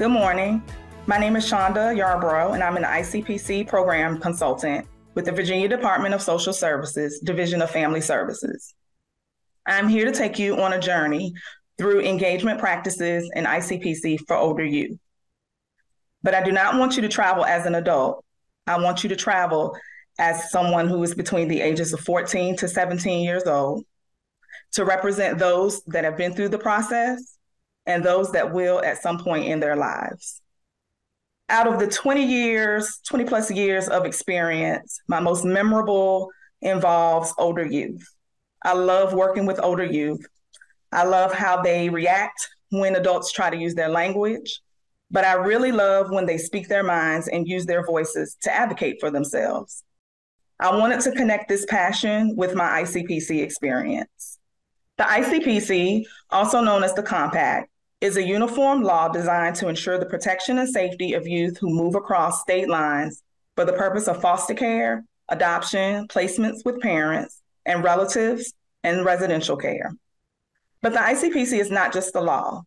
Good morning. My name is Chanda Yarbrough, and I'm an ICPC program consultant with the Virginia Department of Social Services, Division of Family Services. I'm here to take you on a journey through engagement practices in ICPC for older youth. But I do not want you to travel as an adult. I want you to travel as someone who is between the ages of 14 to 17 years old to represent those that have been through the process and those that will at some point in their lives. Out of the 20 years, 20 plus years of experience, my most memorable involves older youth. I love working with older youth. I love how they react when adults try to use their language, but I really love when they speak their minds and use their voices to advocate for themselves. I wanted to connect this passion with my ICPC experience. The ICPC, also known as the Compact, is a uniform law designed to ensure the protection and safety of youth who move across state lines for the purpose of foster care, adoption, placements with parents and relatives, and residential care. But the ICPC is not just the law.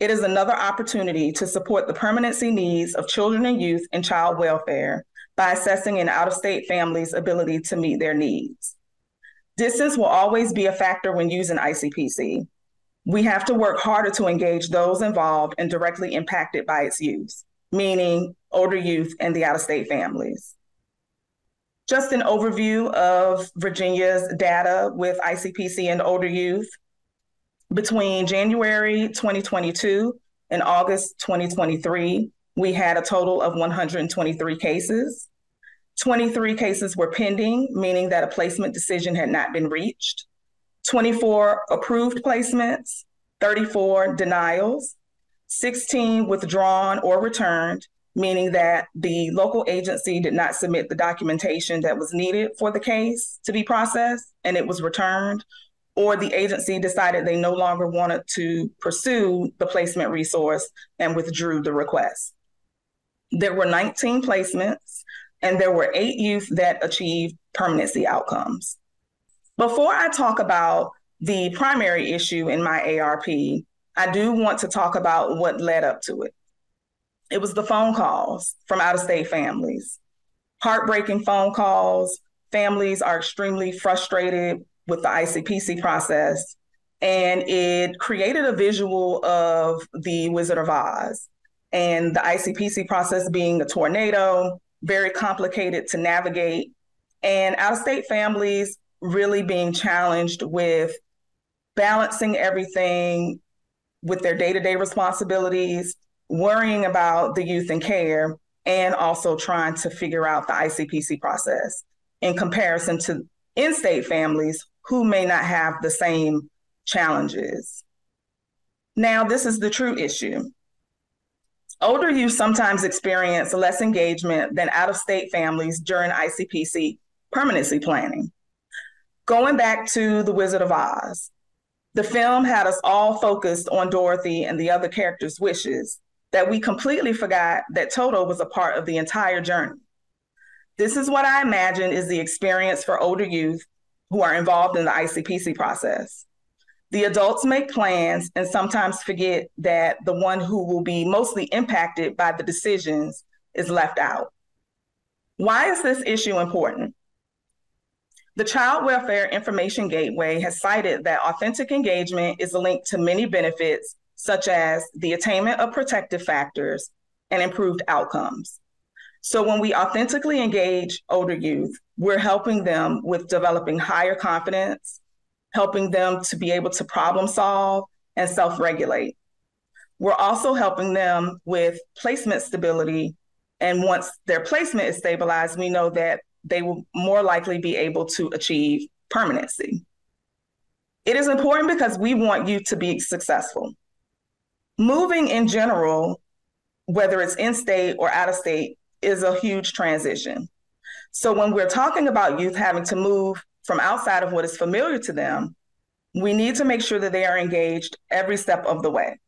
It is another opportunity to support the permanency needs of children and youth in child welfare by assessing an out of state family's ability to meet their needs. Distance will always be a factor when using ICPC. We have to work harder to engage those involved and directly impacted by its use, meaning older youth and the out of state families. Just an overview of Virginia's data with ICPC and older youth. Between January 2022 and August 2023, we had a total of 123 cases. 23 cases were pending, meaning that a placement decision had not been reached. 24 approved placements, 34 denials, 16 withdrawn or returned, meaning that the local agency did not submit the documentation that was needed for the case to be processed and it was returned, or the agency decided they no longer wanted to pursue the placement resource and withdrew the request. There were 19 placements, and there were eight youth that achieved permanency outcomes. Before I talk about the primary issue in my ARP, I do want to talk about what led up to it. It was the phone calls from out of state families, heartbreaking phone calls. Families are extremely frustrated with the ICPC process, and it created a visual of the Wizard of Oz and the ICPC process being a tornado, very complicated to navigate. And out of state families really being challenged with balancing everything with their day to day responsibilities, worrying about the youth in care, and also trying to figure out the ICPC process in comparison to in state families who may not have the same challenges. Now, this is the true issue. Older youth sometimes experience less engagement than out of state families during ICPC permanency planning. Going back to The Wizard of Oz, the film had us all focused on Dorothy and the other characters' wishes that we completely forgot that Toto was a part of the entire journey. This is what I imagine is the experience for older youth who are involved in the ICPC process. The adults make plans and sometimes forget that the one who will be mostly impacted by the decisions is left out. Why is this issue important? The Child Welfare Information Gateway has cited that authentic engagement is linked to many benefits, such as the attainment of protective factors and improved outcomes. So, when we authentically engage older youth, we're helping them with developing higher confidence, helping them to be able to problem solve and self regulate. We're also helping them with placement stability. And once their placement is stabilized, we know that they will more likely be able to achieve permanency. It is important because we want you to be successful. Moving in general, whether it's in state or out of state, is a huge transition. So when we're talking about youth having to move from outside of what is familiar to them, we need to make sure that they are engaged every step of the way.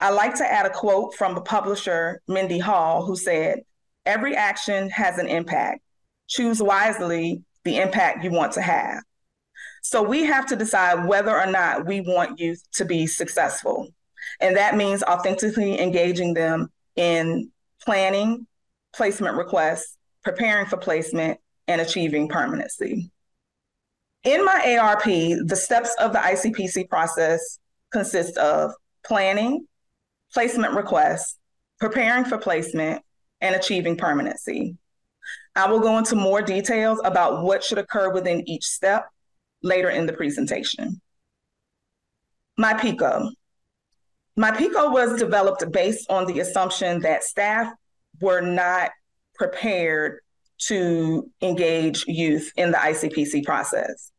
I like to add a quote from the publisher, Mindy Hall, who said, Every action has an impact. Choose wisely the impact you want to have. So we have to decide whether or not we want youth to be successful. And that means authentically engaging them in planning, placement requests, preparing for placement, and achieving permanency. In my ARP, the steps of the ICPC process consist of planning, placement requests, preparing for placement, and achieving permanency. I will go into more details about what should occur within each step later in the presentation. My PICO. My PICO was developed based on the assumption that staff were not prepared to engage youth in the ICPC process.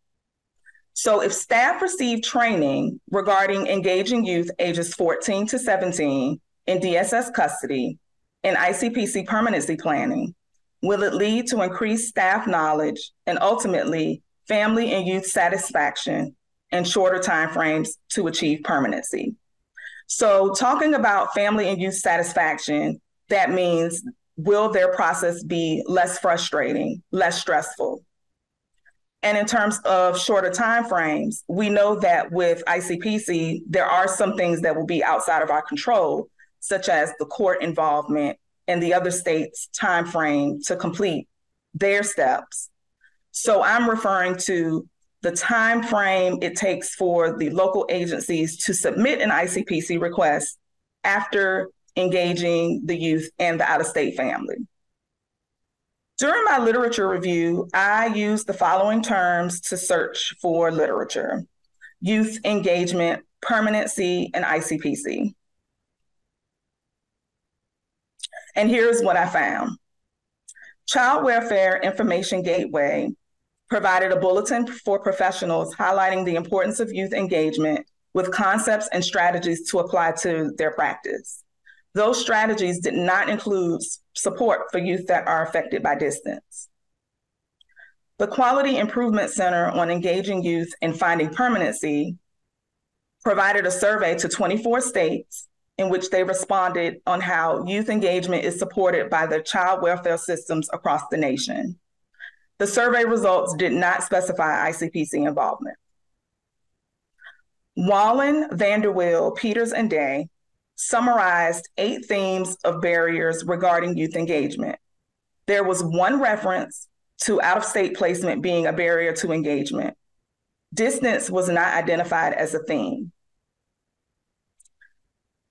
So, if staff receive training regarding engaging youth ages 14 to 17 in DSS custody and ICPC permanency planning, will it lead to increased staff knowledge and ultimately family and youth satisfaction and shorter timeframes to achieve permanency? So, talking about family and youth satisfaction, that means will their process be less frustrating, less stressful? And in terms of shorter time frames, we know that with ICPC, there are some things that will be outside of our control, such as the court involvement and the other state's time frame to complete their steps. So I'm referring to the time frame it takes for the local agencies to submit an ICPC request after engaging the youth and the out of state family. During my literature review, I used the following terms to search for literature youth engagement, permanency, and ICPC. And here's what I found Child Welfare Information Gateway provided a bulletin for professionals highlighting the importance of youth engagement with concepts and strategies to apply to their practice. Those strategies did not include support for youth that are affected by distance. The Quality Improvement Center on Engaging Youth and Finding Permanency provided a survey to 24 states in which they responded on how youth engagement is supported by the child welfare systems across the nation. The survey results did not specify ICPC involvement. Wallen, Vanderwill, Peters, and Day summarized eight themes of barriers regarding youth engagement. There was one reference to out of state placement being a barrier to engagement. Distance was not identified as a theme.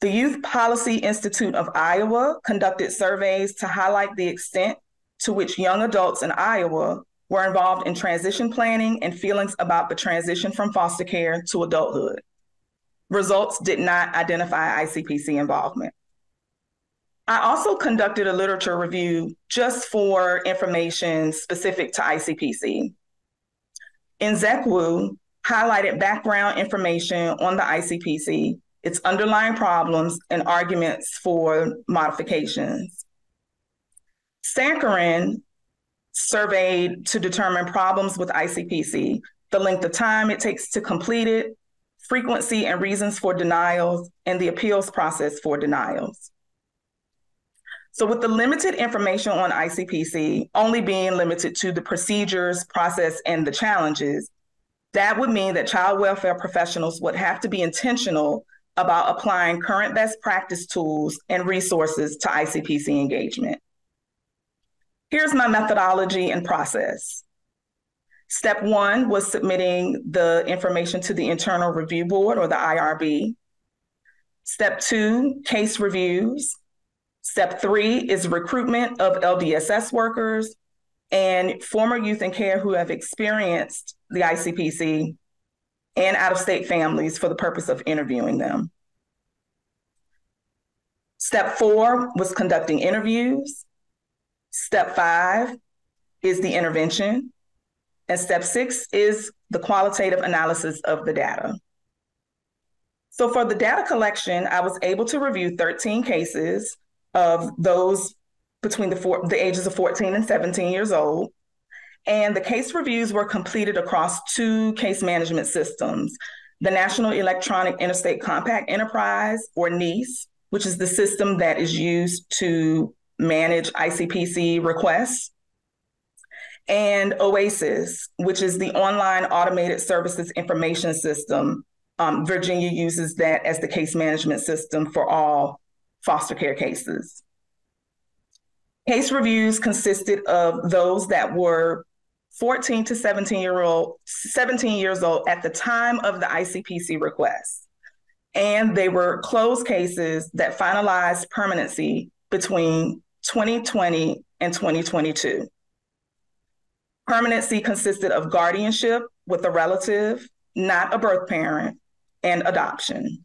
The Youth Policy Institute of Iowa conducted surveys to highlight the extent to which young adults in Iowa were involved in transition planning and feelings about the transition from foster care to adulthood. Results did not identify ICPC involvement. I also conducted a literature review just for information specific to ICPC. Nzekwu highlighted background information on the ICPC, its underlying problems, and arguments for modifications. Sankaran surveyed to determine problems with ICPC, the length of time it takes to complete it, frequency and reasons for denials, and the appeals process for denials. So, with the limited information on ICPC only being limited to the procedures, process, and the challenges, that would mean that child welfare professionals would have to be intentional about applying current best practice tools and resources to ICPC engagement. Here's my methodology and process. Step one was submitting the information to the Internal Review Board or the IRB. Step two, case reviews. Step three is recruitment of LDSS workers and former youth in care who have experienced the ICPC and out of state families for the purpose of interviewing them. Step four was conducting interviews. Step five is the intervention. And step six is the qualitative analysis of the data. So for the data collection, I was able to review 13 cases of those between the, four, the ages of 14 and 17 years old. And the case reviews were completed across two case management systems the National Electronic Interstate Compact Enterprise, or NEICE, which is the system that is used to manage ICPC requests, and OASIS, which is the Online Automated Services Information System um, Virginia uses that as the case management system for all foster care cases. Case reviews consisted of those that were 14 to 17 year old 17 years old at the time of the ICPC request. And they were closed cases that finalized permanency between 2020 and 2022. Permanency consisted of guardianship with a relative, not a birth parent, and adoption.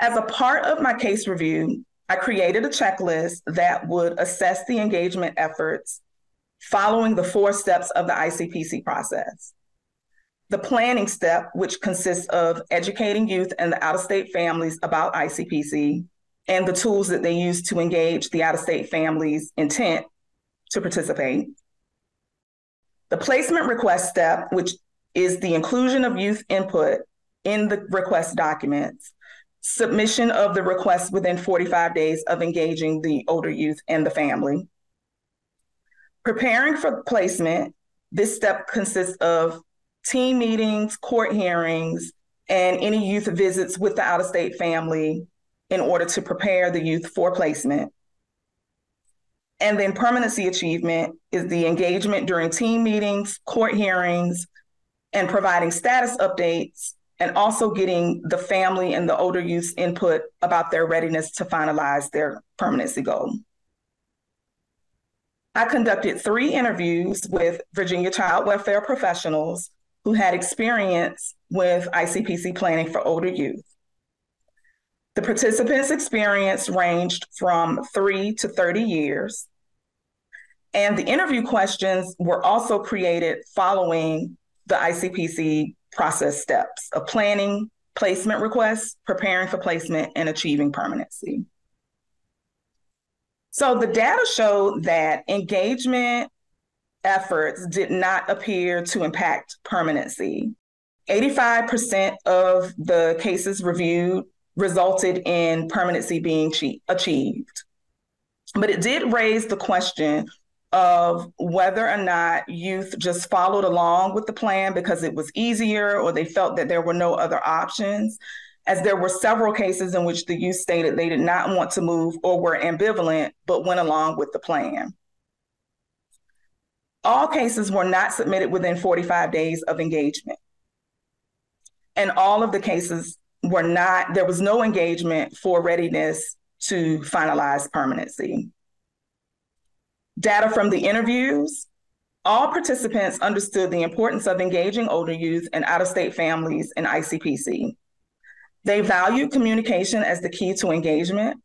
As a part of my case review, I created a checklist that would assess the engagement efforts following the four steps of the ICPC process. The planning step, which consists of educating youth and the out of state families about ICPC and the tools that they use to engage the out of state families' intent to participate. The placement request step, which is the inclusion of youth input in the request documents, submission of the request within 45 days of engaging the older youth and the family. Preparing for placement, this step consists of team meetings, court hearings, and any youth visits with the out of state family in order to prepare the youth for placement. And then permanency achievement is the engagement during team meetings, court hearings, and providing status updates, and also getting the family and the older youth's input about their readiness to finalize their permanency goal. I conducted three interviews with Virginia child welfare professionals who had experience with ICPC planning for older youth. The participants' experience ranged from three to 30 years. And the interview questions were also created following the ICPC process steps of planning, placement requests, preparing for placement, and achieving permanency. So the data showed that engagement efforts did not appear to impact permanency. 85% of the cases reviewed resulted in permanency being achieved. But it did raise the question of whether or not youth just followed along with the plan because it was easier or they felt that there were no other options. As there were several cases in which the youth stated they did not want to move or were ambivalent, but went along with the plan. All cases were not submitted within 45 days of engagement. And all of the cases were not, there was no engagement for readiness to finalize permanency. Data from the interviews all participants understood the importance of engaging older youth and out of state families in ICPC. They valued communication as the key to engagement.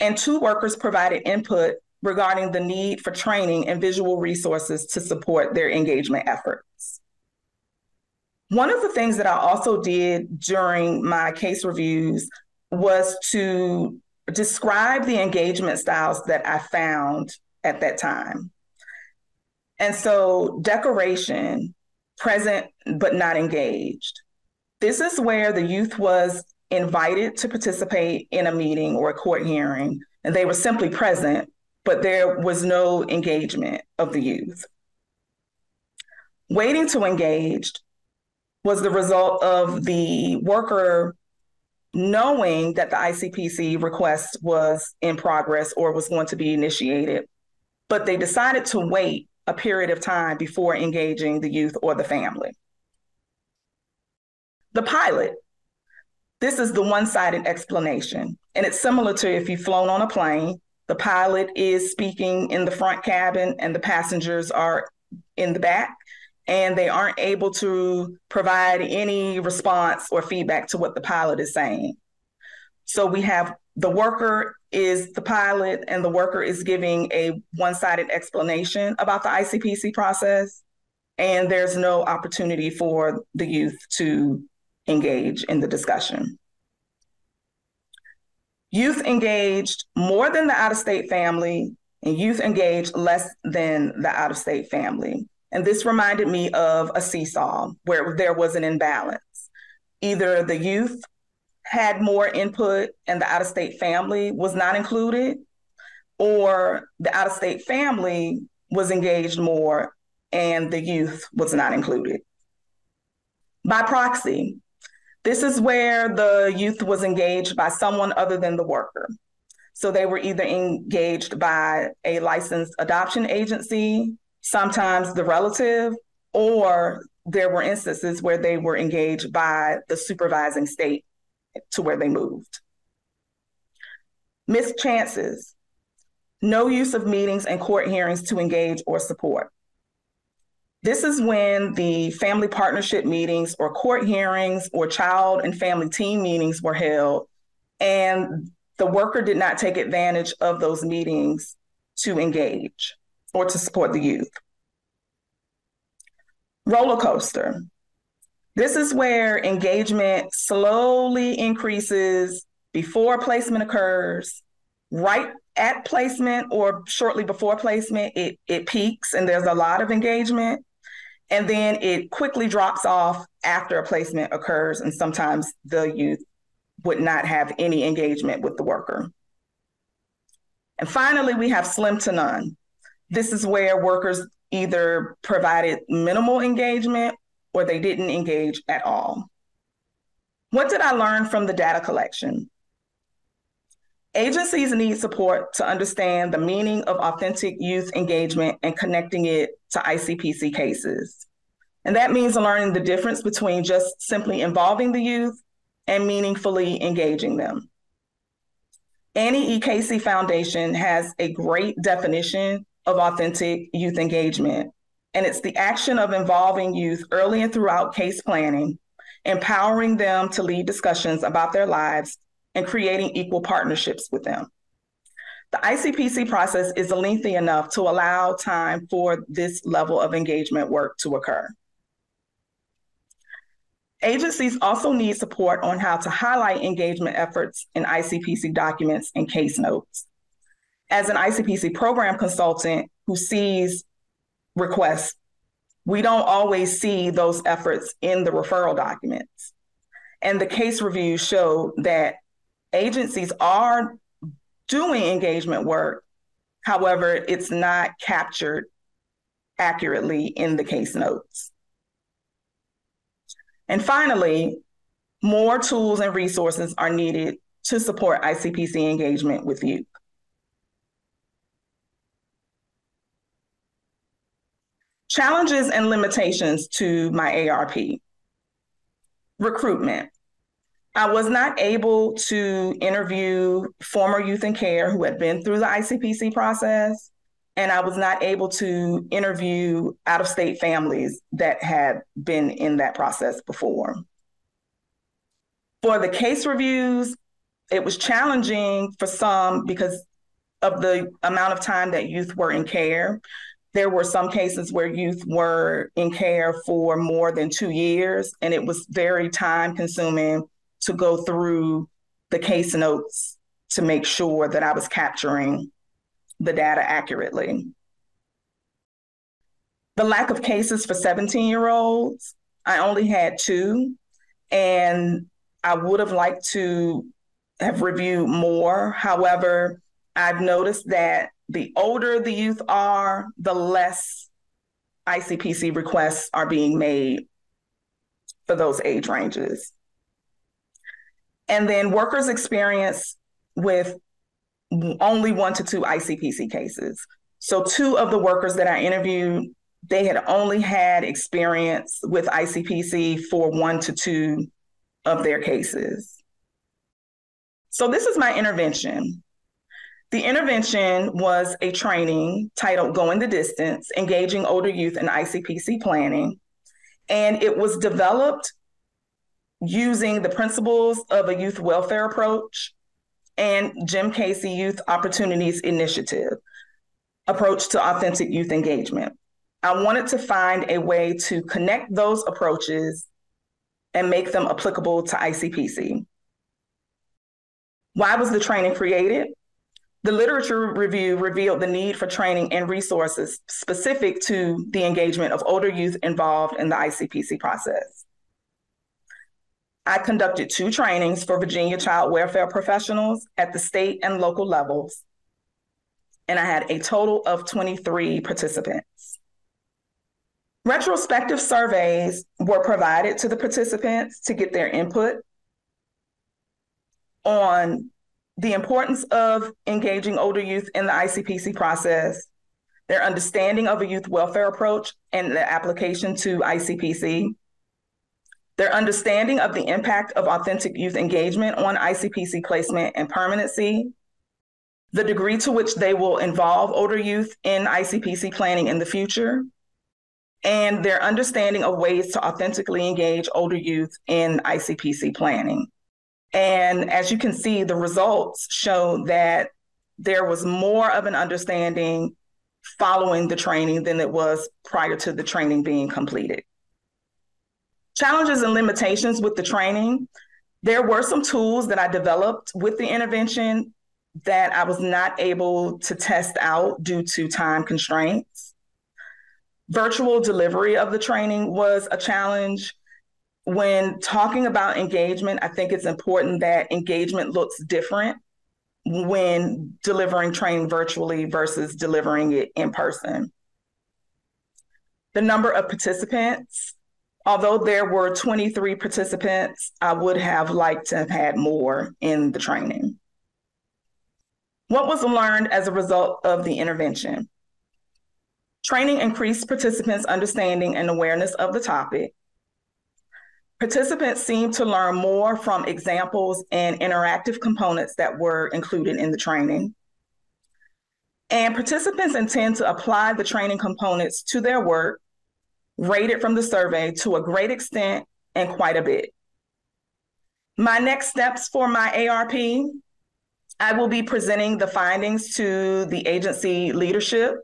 And two workers provided input regarding the need for training and visual resources to support their engagement efforts. One of the things that I also did during my case reviews was to describe the engagement styles that I found at that time. And so, decoration, present but not engaged. This is where the youth was invited to participate in a meeting or a court hearing, and they were simply present, but there was no engagement of the youth. Waiting to engage was the result of the worker knowing that the ICPC request was in progress or was going to be initiated, but they decided to wait a period of time before engaging the youth or the family. The pilot, this is the one sided explanation, and it's similar to if you've flown on a plane. The pilot is speaking in the front cabin and the passengers are in the back and they aren't able to provide any response or feedback to what the pilot is saying. So we have the worker is the pilot, and the worker is giving a one sided explanation about the ICPC process, and there's no opportunity for the youth to engage in the discussion. Youth engaged more than the out of state family, and youth engaged less than the out of state family. And this reminded me of a seesaw where there was an imbalance. Either the youth had more input and the out of state family was not included, or the out of state family was engaged more and the youth was not included. By proxy, this is where the youth was engaged by someone other than the worker. So they were either engaged by a licensed adoption agency, sometimes the relative, or there were instances where they were engaged by the supervising state to where they moved. Missed chances, no use of meetings and court hearings to engage or support. This is when the family partnership meetings or court hearings or child and family team meetings were held, and the worker did not take advantage of those meetings to engage or to support the youth. Roller coaster. This is where engagement slowly increases before placement occurs, right at placement or shortly before placement, it, it peaks and there's a lot of engagement. And then it quickly drops off after a placement occurs. And sometimes the youth would not have any engagement with the worker. And finally, we have slim to none. This is where workers either provided minimal engagement or they didn't engage at all. What did I learn from the data collection? Agencies need support to understand the meaning of authentic youth engagement and connecting it to ICPC cases. And that means learning the difference between just simply involving the youth and meaningfully engaging them. Annie E. Casey Foundation has a great definition of authentic youth engagement, and it's the action of involving youth early and throughout case planning, empowering them to lead discussions about their lives, and creating equal partnerships with them. The ICPC process is lengthy enough to allow time for this level of engagement work to occur. Agencies also need support on how to highlight engagement efforts in ICPC documents and case notes. As an ICPC program consultant who sees requests, we don't always see those efforts in the referral documents. And the case reviews show that agencies are doing engagement work. However, it's not captured accurately in the case notes. And finally, more tools and resources are needed to support ICPC engagement with youth. Challenges and limitations to my ARP. Recruitment. I was not able to interview former youth in care who had been through the ICPC process and I was not able to interview out of state families that had been in that process before. For the case reviews, it was challenging for some because of the amount of time that youth were in care. There were some cases where youth were in care for more than two years, and it was very time consuming to go through the case notes to make sure that I was capturing the data accurately. The lack of cases for 17 year olds, I only had two, and I would have liked to have reviewed more. However, I've noticed that the older the youth are, the less ICPC requests are being made for those age ranges. And then workers' experience with only one to two ICPC cases. So two of the workers that I interviewed, they had only had experience with ICPC for one to two of their cases. So this is my intervention. The intervention was a training titled Going the Distance, Engaging Older Youth in ICPC Planning. And it was developed using the principles of a youth welfare approach and Jim Casey Youth Opportunities Initiative approach to authentic youth engagement. I wanted to find a way to connect those approaches and make them applicable to ICPC. Why was the training created? The literature review revealed the need for training and resources specific to the engagement of older youth involved in the ICPC process. I conducted two trainings for Virginia child welfare professionals at the state and local levels, and I had a total of 23 participants. Retrospective surveys were provided to the participants to get their input on the importance of engaging older youth in the ICPC process, their understanding of a youth welfare approach and the application to ICPC, their understanding of the impact of authentic youth engagement on ICPC placement and permanency, the degree to which they will involve older youth in ICPC planning in the future, and their understanding of ways to authentically engage older youth in ICPC planning. And as you can see, the results show that there was more of an understanding following the training than it was prior to the training being completed. Challenges and limitations with the training. There were some tools that I developed with the intervention that I was not able to test out due to time constraints. Virtual delivery of the training was a challenge when talking about engagement, I think it's important that engagement looks different when delivering training virtually versus delivering it in person. The number of participants, although there were 23 participants, I would have liked to have had more in the training. What was learned as a result of the intervention? Training increased participants' understanding and awareness of the topic. Participants seemed to learn more from examples and interactive components that were included in the training. And participants intend to apply the training components to their work, rated from the survey to a great extent and quite a bit. My next steps for my ARP I will be presenting the findings to the agency leadership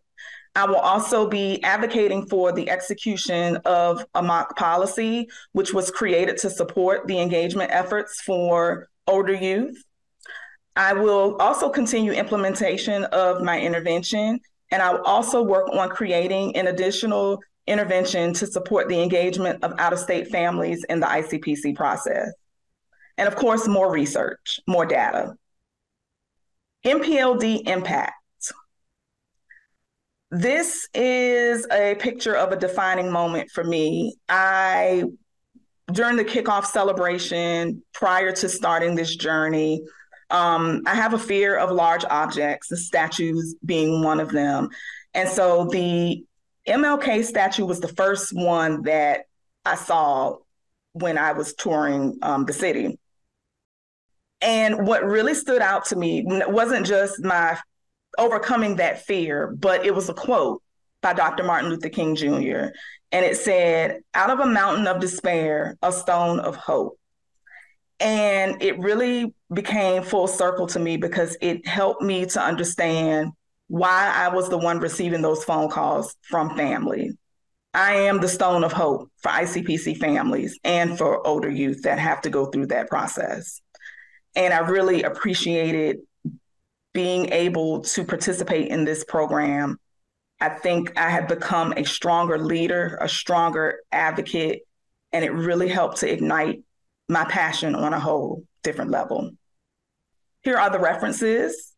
I will also be advocating for the execution of a mock policy, which was created to support the engagement efforts for older youth. I will also continue implementation of my intervention, and I will also work on creating an additional intervention to support the engagement of out of state families in the ICPC process. And of course, more research, more data. MPLD impact. This is a picture of a defining moment for me. I, during the kickoff celebration, prior to starting this journey, um, I have a fear of large objects, the statues being one of them. And so the MLK statue was the first one that I saw when I was touring um, the city. And what really stood out to me wasn't just my overcoming that fear, but it was a quote by Dr. Martin Luther King Jr. And it said, Out of a mountain of despair, a stone of hope. And it really became full circle to me because it helped me to understand why I was the one receiving those phone calls from family. I am the stone of hope for ICPC families and for older youth that have to go through that process. And I really appreciated being able to participate in this program, I think I have become a stronger leader, a stronger advocate, and it really helped to ignite my passion on a whole different level. Here are the references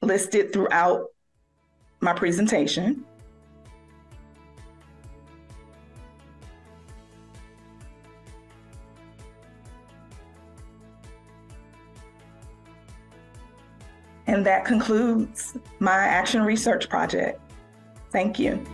listed throughout my presentation. And that concludes my action research project. Thank you.